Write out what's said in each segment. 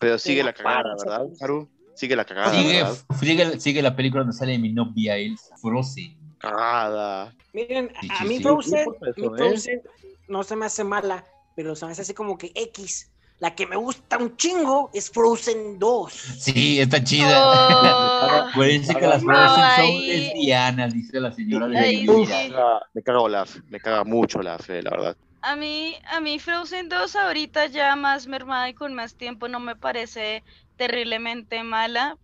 Pero sigue la cagada, ¿verdad, Haru? Sigue la cagada, Sigue, sigue, sigue la película donde sale mi novia Elsa, Frozen. Cagada. Miren, Sí, a sí, mí sí. Frozen, mí eso, ¿eh? Frozen no se me hace mala, pero se me hace así como que X. La que me gusta un chingo es Frozen 2. Sí, está chida. Oh, Acuérdense que las No, Frozen son lesbianas, dice la señora de la sí. Me caga, Olaf, me caga mucho la fe, la verdad. A mí, a mí Frozen 2 ahorita ya más mermada y con más tiempo no me parece terriblemente mala,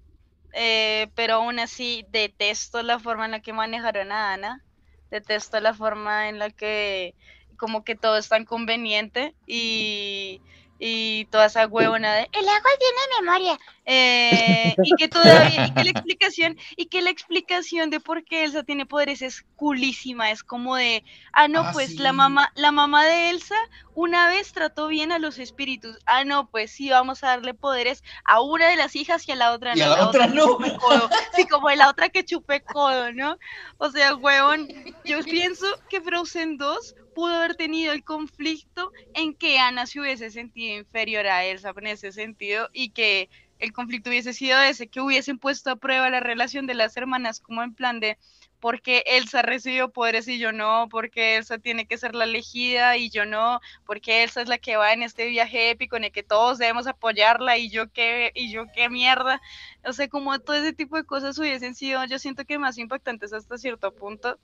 eh, pero aún así detesto la forma en la que manejaron a Ana, detesto la forma en la que como que todo es tan conveniente y, y toda esa huevona de el agua tiene memoria eh, y que todavía y que la explicación y que la explicación de por qué Elsa tiene poderes es culísima es como de ah no Ah, pues la mamá la mamá de Elsa una vez trató bien a los espíritus ah no pues sí vamos a darle poderes a una de las hijas y a la otra Y no a la otra no. codo. sí como la otra que chupe codo no o sea huevón yo pienso que Frozen 2 pudo haber tenido el conflicto en que Ana se hubiese sentido inferior a Elsa en ese sentido y que el conflicto hubiese sido ese, que hubiesen puesto a prueba la relación de las hermanas como en plan de porque Elsa recibió poderes y yo no, porque Elsa tiene que ser la elegida y yo no, porque Elsa es la que va en este viaje épico en el que todos debemos apoyarla y yo qué, y yo qué mierda. O sea, como todo ese tipo de cosas hubiesen sido, yo siento que más impactantes hasta cierto punto.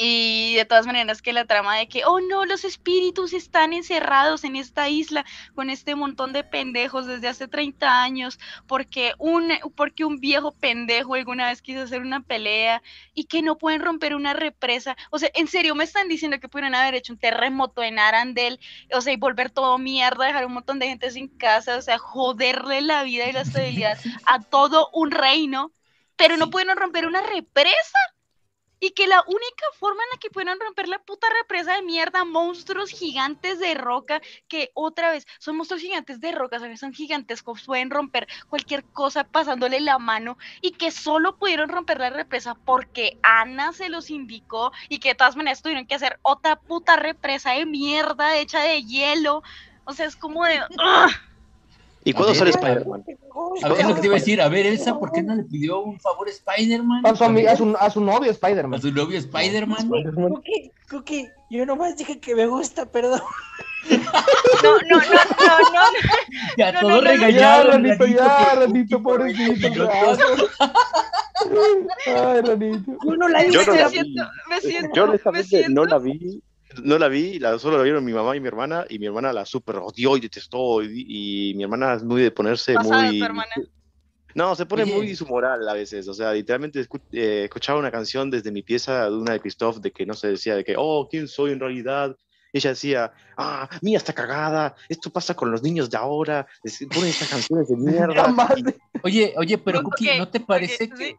Y de todas maneras que la trama de que, oh no, los espíritus están encerrados en esta isla con este montón de pendejos desde hace 30 años, porque un, porque un viejo pendejo alguna vez quiso hacer una pelea y que no pueden romper una represa. O sea, en serio me están diciendo que pudieran haber hecho un terremoto en Arandel, o sea, y volver todo mierda, dejar un montón de gente sin casa, o sea, joderle la vida y la estabilidad a todo un reino, pero no pudieron romper una represa. Y que la única forma en la que pudieron romper la puta represa de mierda, monstruos gigantes de roca, que otra vez son monstruos gigantes de roca, ¿sabes? Son gigantescos, pueden romper cualquier cosa pasándole la mano y que solo pudieron romper la represa porque Ana se los indicó y que de todas maneras tuvieron que hacer otra puta represa de mierda hecha de hielo. O sea, es como de... ¡Ugh! ¿Y cuándo sale Spider-Man? A ver lo que te iba a decir, a ver, Elsa, ¿por qué no le pidió un favor a Spider-Man? A su, amiga- a su, a su novio A Spider-Man. su novio Spider-Man. Cookie, Cookie, yo nomás dije que me gusta, perdón. No, no, no, no, no. Ya No, todo no, no, no. Ya, regañado. Ranito, ya, Ranito, pobrecito. Ay, Ranito. Yo no la Yo no me siento, me siento, Yo me honestamente no la vi, no la vi, la, solo la vieron mi mamá y mi hermana, y mi hermana la super odió y detestó, y, y mi hermana es muy de ponerse Pasada muy... No, se pone Oye. muy dishumoral a veces, o sea, literalmente escu- eh, escuchaba una canción desde mi pieza de una de Christoph de que no se decía de que, oh, ¿quién soy en realidad? Ella decía, ah, mía está cagada, esto pasa con los niños de ahora, ponen estas canciones de mierda. Oye, oye, pero Ok, Cookie, ¿no te parece ok, que, sí.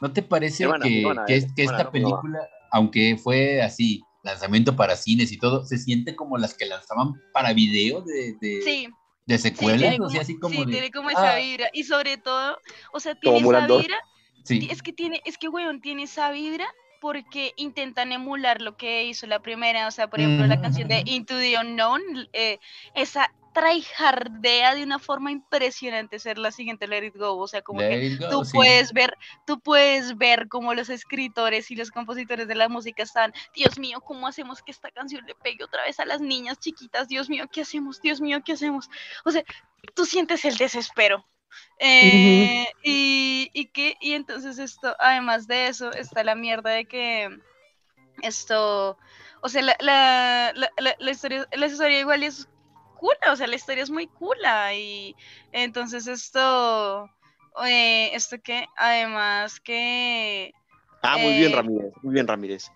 ¿no te parece Hermana, que, hermana, que, eh, es- que hermana, esta no, película, aunque fue así, lanzamiento para cines y todo, se siente como las que lanzaban para video de, de, Sí, de sí, secuelas? tiene o sea, así como sí, de, tiene como esa ah, vibra. Y sobre todo, o sea, tiene esa Mulan 2. vibra. sí. Es que tiene, es que weón, tiene esa vibra porque intentan emular lo que hizo la primera. O sea, por ejemplo, la canción de. Into the Unknown, eh, esa tryhardea de una forma impresionante ser la siguiente Let It Go. O sea, como que Let it go, tú sí. puedes ver, tú puedes ver cómo los escritores y los compositores de la música están, Dios mío, ¿cómo hacemos que esta canción le pegue otra vez a las niñas chiquitas? Dios mío, ¿qué hacemos? Dios mío, ¿qué hacemos? O sea, tú sientes el desespero. Eh, y, y que, y entonces esto, además de eso, está la mierda de que esto, o sea, la, la, la, la- la historia, la historia igual es cool, o sea, la historia es muy cool y entonces esto, eh, esto que, además que, Ah, muy bien Eh, Ramírez, muy bien Ramírez.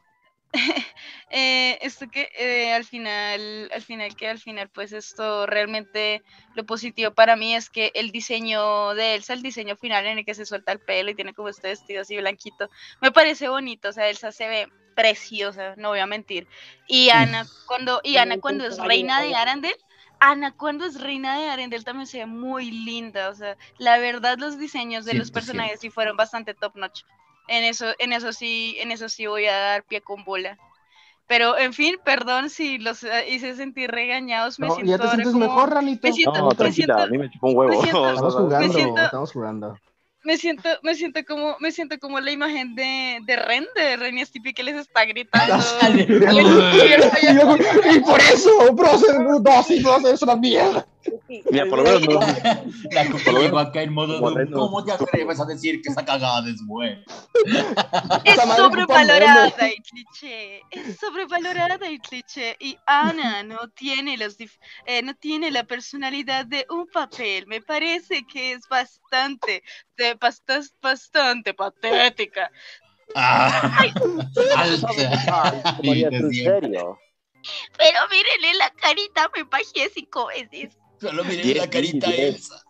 eh, esto que eh, al final, al final que al final, pues esto realmente lo positivo para mí es que el diseño de Elsa, el diseño final en el que se suelta el pelo y tiene como este vestido así blanquito, me parece bonito, o sea, Elsa se ve preciosa, no voy a mentir. Y Ana cuando, y Ana cuando es reina de vale. Ana cuando es reina de Arendelle también se ve muy linda, o sea, la verdad los diseños de los 100%. personajes sí fueron bastante top notch. En eso, en eso sí, en eso sí voy a dar pie con bola. Pero, en fin, perdón si los eh, hice sentir regañados. Me No, siento ¿Ya te sientes como- mejor, Ranito? me siento- No, tranquila, siento- a mí me chupó un huevo. me siento- O sea, Estamos jugando, siento- estamos jugando. Me siento, me siento como, me siento como la imagen de, de Ren, de Ren y Stippy que les está gritando. Y por eso, Browser, no, sí, Browser es una mierda. Mira, por lo menos no, La llegó acá en modo de. ¿cómo te atreves a decir que esa cagada es buena? Es sobrevalorada y cliché. Es sobrevalorada y cliché. Y Ana no tiene los dif- eh, no tiene la personalidad de un papel. Me parece que es bastante, de, bastas- bastante patética. Ah, alta. Te ¿en serio? Pero mírenle la carita, me bajé cinco veces. Solo Diez, la carita. Elsa.